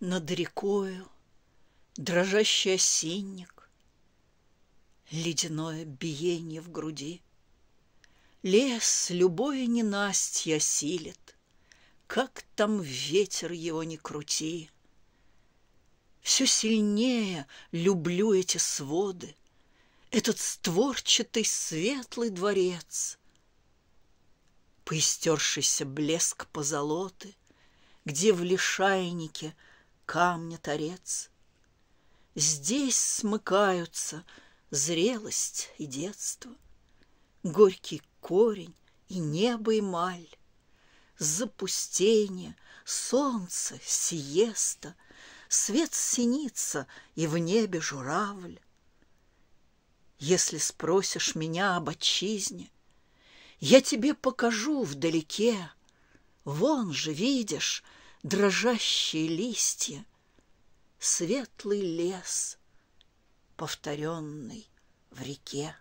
Над рекою дрожащий осинник, Ледяное биение в груди. Лес любое ненастье осилит, Как там ветер его не крути. Все сильнее люблю эти своды, Этот створчатый светлый дворец, Поистершийся блеск позолоты, Где в лишайнике камня торец. Здесь смыкаются зрелость и детство, Горький корень и небо и маль, Запустение, солнце, сиеста, Свет синица и в небе журавль. Если спросишь меня об отчизне, я тебе покажу вдалеке. Вон же, видишь, дрожащие листья, Светлый лес, повторенный в реке.